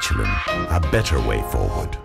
Michelin, a better way forward.